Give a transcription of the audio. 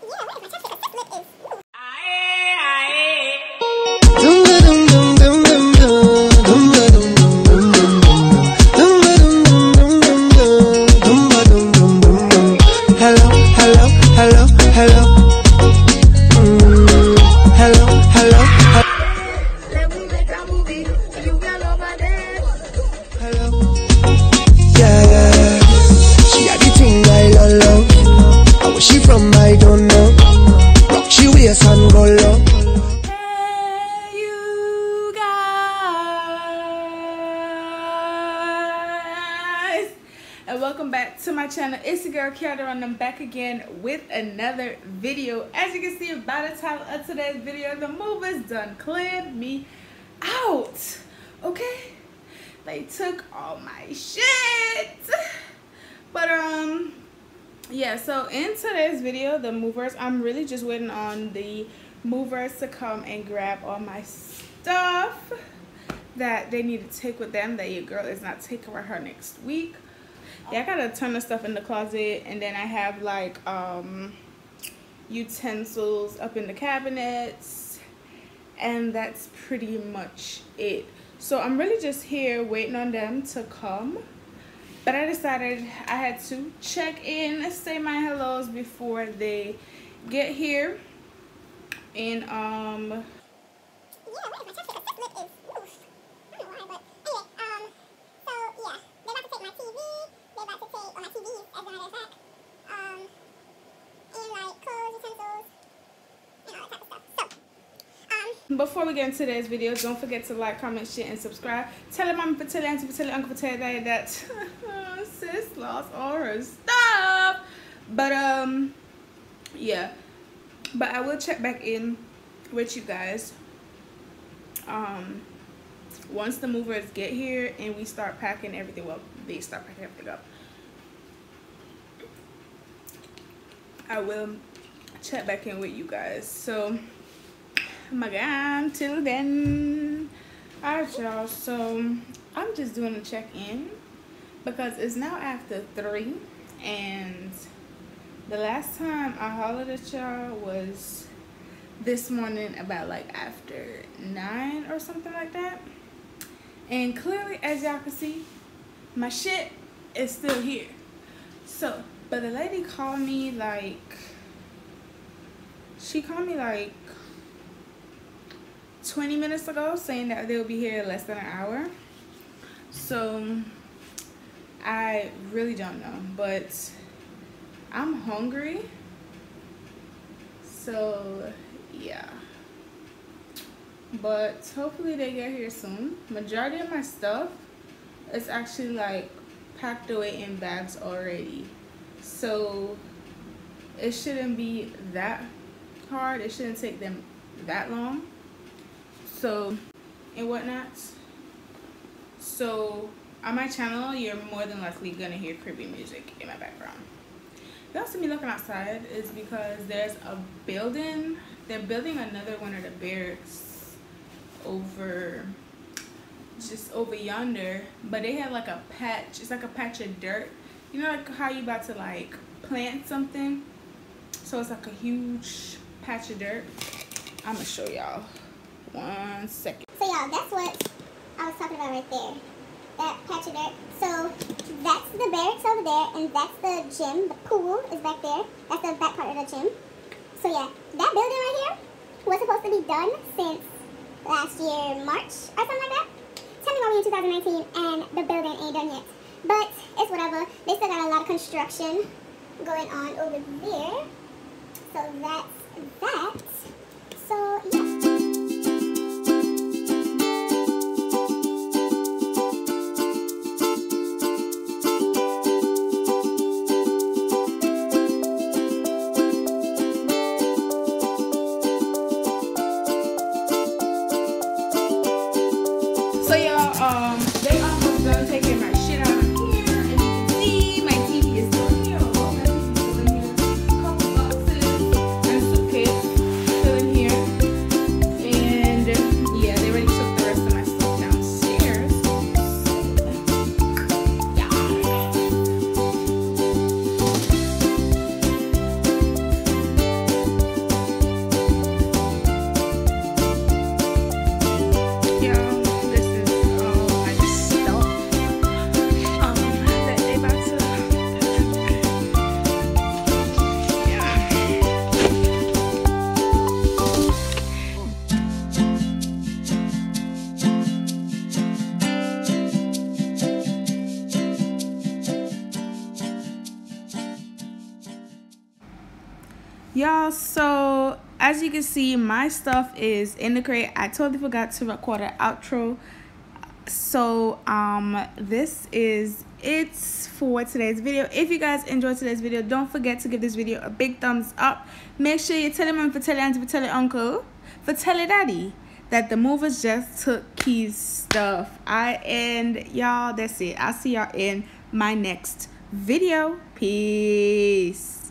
Hello, and welcome back to my channel. It's the girl Kyara, and I'm back again with another video. As you can see by the title of today's video, the movers done cleared me out. Okay, they took all my shit, but um yeah so in today's video the movers i'm really just waiting on the movers to come and grab all my stuff that they need to take with them that your girl is not taking with her next week yeah i got a ton of stuff in the closet and then i have like um utensils up in the cabinets and that's pretty much it so i'm really just here waiting on them to come but I decided I had to check in, say my hellos before they get here. And um before we get into today's video, don't forget to like, comment, share, and subscribe. Tell tell your auntie, tell your uncle, tell that sis lost all her stuff. But um, yeah. But I will check back in with you guys. Um, once the movers get here and we start packing everything. Well, they start packing everything up. I will check back in with you guys. So my god until then. Alright y'all so i'm just doing a check-in because it's now after three and the last time i hollered at y'all was this morning about like after nine or something like that. And clearly as y'all can see my shit is still here. So but the lady called me like she called me like 20 minutes ago saying that they'll be here less than an hour. So I really don't know, but I'm hungry. So yeah. But hopefully they get here soon. Majority of my stuff is actually like packed away in bags already. So it shouldn't be that hard. It shouldn't take them that long so and whatnot. So on my channel you're more than likely gonna hear creepy music in my background. Y'all see me looking outside is because there's a building they're building another one of the barracks over just over yonder but they have like a patch it's like a patch of dirt. You know like how you about to like plant something? So it's like a huge patch of dirt. I'm gonna show y'all one second. So y'all, that's what I was talking about right there. That patch of dirt. So that's the barracks over there, and that's the gym. The pool is back there. That's the back part of the gym. So yeah, that building right here was supposed to be done since last year March or something like that. Technically in 2019, and the building ain't done yet. But it's whatever. They still got a lot of construction going on over there. So that's that. So yeah. Um, y'all so as you can see my stuff is in the crate. I totally forgot to record an outro. So um this is it for today's video. If you guys enjoyed today's video don't forget to give this video a big thumbs up. Make sure you tell your mom for tell your auntie for tell your uncle for tell your daddy that the movers just took keys stuff. I and y'all that's it. I'll see y'all in my next video. Peace